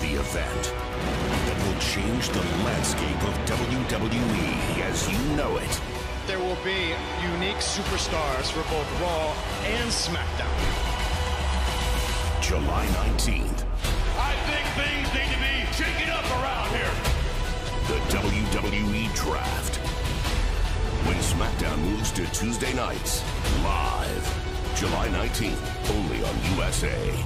the event that will change the landscape of WWE as you know it. There will be unique superstars for both Raw and SmackDown. July 19th, I think things need to be shaken up around here. the WWE Draft. When SmackDown moves to Tuesday nights, live. July 19th, only on USA.